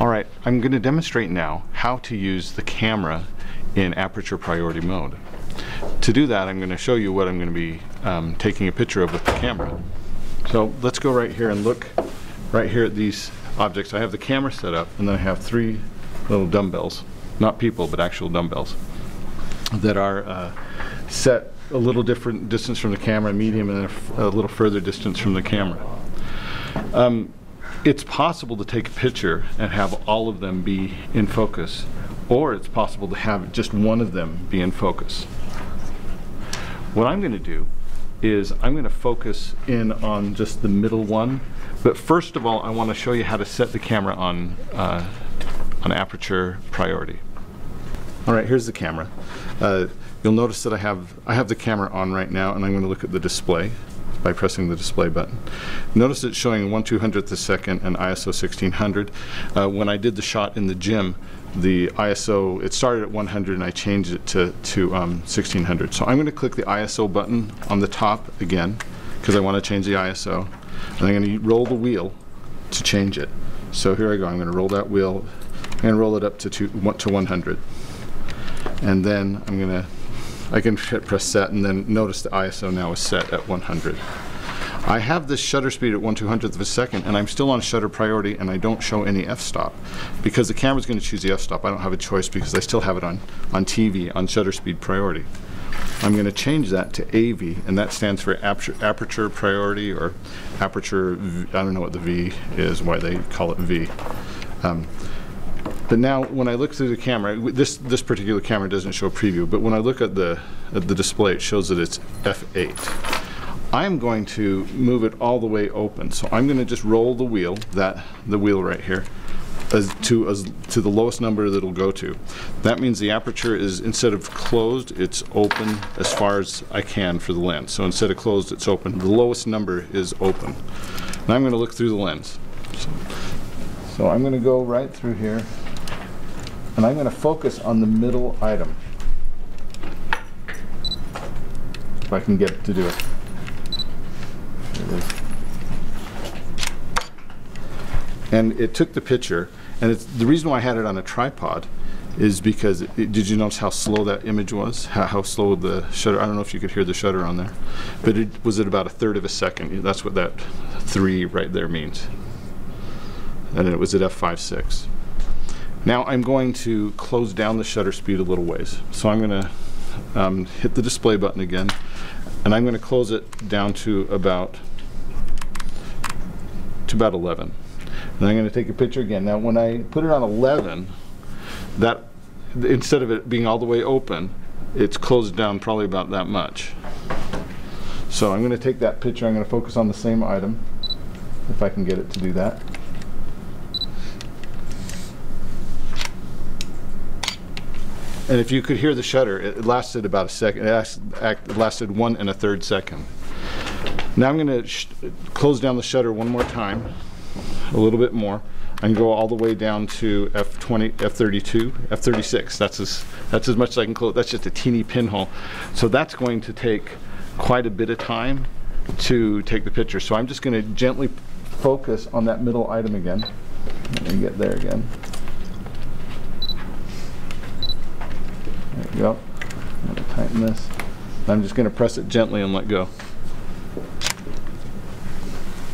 All right, I'm going to demonstrate now how to use the camera in aperture priority mode. To do that, I'm going to show you what I'm going to be um, taking a picture of with the camera. So let's go right here and look right here at these objects. I have the camera set up and then I have three little dumbbells, not people, but actual dumbbells that are uh, set a little different distance from the camera, medium, and a, a little further distance from the camera. Um, it's possible to take a picture and have all of them be in focus, or it's possible to have just one of them be in focus. What I'm going to do is I'm going to focus in on just the middle one, but first of all I want to show you how to set the camera on, uh, on aperture priority. All right, here's the camera. Uh, you'll notice that I have, I have the camera on right now and I'm going to look at the display by pressing the display button. Notice it's showing 1 200th a second and ISO 1600. Uh, when I did the shot in the gym, the ISO, it started at 100 and I changed it to, to um, 1600. So I'm going to click the ISO button on the top again because I want to change the ISO. And I'm going to roll the wheel to change it. So here I go, I'm going to roll that wheel and roll it up to, two, to 100. And then I'm going to I can hit press set and then notice the ISO now is set at 100. I have this shutter speed at 1 200th of a second and I'm still on shutter priority and I don't show any f-stop because the camera's going to choose the f-stop. I don't have a choice because I still have it on, on TV on shutter speed priority. I'm going to change that to AV and that stands for aperture, aperture priority or aperture, I don't know what the V is, why they call it V. Um, but now, when I look through the camera, this this particular camera doesn't show a preview, but when I look at the at the display, it shows that it's f8. I'm going to move it all the way open. So I'm going to just roll the wheel, that the wheel right here, as to as to the lowest number that it'll go to. That means the aperture is instead of closed, it's open as far as I can for the lens. So instead of closed, it's open. The lowest number is open. Now I'm going to look through the lens. So, so I'm going to go right through here and I'm going to focus on the middle item. If I can get to do it. it and it took the picture, and the reason why I had it on a tripod is because, it, did you notice how slow that image was? How, how, slow the shutter, I don't know if you could hear the shutter on there, but it was at about a third of a second. That's what that three right there means. And it was at f5.6. Now I'm going to close down the shutter speed a little ways. So I'm going to um, hit the display button again and I'm going to close it down to about to about 11. And I'm going to take a picture again. Now when I put it on 11, that instead of it being all the way open, it's closed down probably about that much. So I'm going to take that picture, I'm going to focus on the same item, if I can get it to do that. And if you could hear the shutter, it lasted about a second. It lasted one and a third second. Now I'm going to close down the shutter one more time, a little bit more, and go all the way down to F20, F32, F36. That's as that's as much as I can close. That's just a teeny pinhole. So that's going to take quite a bit of time to take the picture. So I'm just going to gently focus on that middle item again. Let me get there again. There we go. I'm to tighten this. I'm just going to press it gently and let go.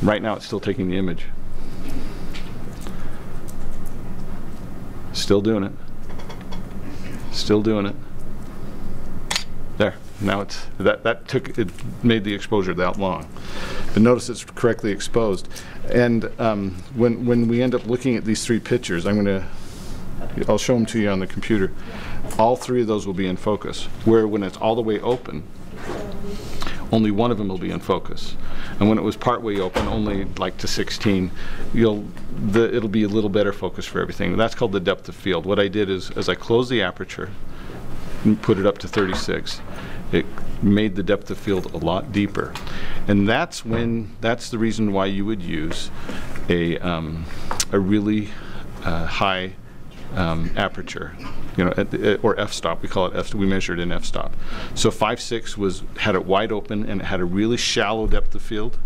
Right now it's still taking the image. Still doing it. Still doing it. There. Now it's that that took it made the exposure that long. But notice it's correctly exposed. And um, when when we end up looking at these three pictures, I'm going to I'll show them to you on the computer. All three of those will be in focus. Where when it's all the way open, only one of them will be in focus. And when it was partway open, only like to 16, you'll the, it'll be a little better focus for everything. That's called the depth of field. What I did is, as I closed the aperture, and put it up to 36, it made the depth of field a lot deeper. And that's when, that's the reason why you would use a, um, a really uh, high um, aperture, you know, at, or f-stop. We call it f. We measured in f-stop. So 5.6 was had it wide open and it had a really shallow depth of field.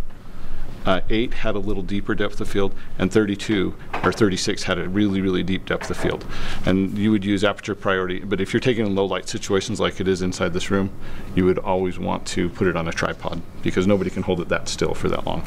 uh, 8 had a little deeper depth of field, and 32 or 36 had a really, really deep depth of field. And you would use aperture priority, but if you're taking in low light situations like it is inside this room, you would always want to put it on a tripod because nobody can hold it that still for that long.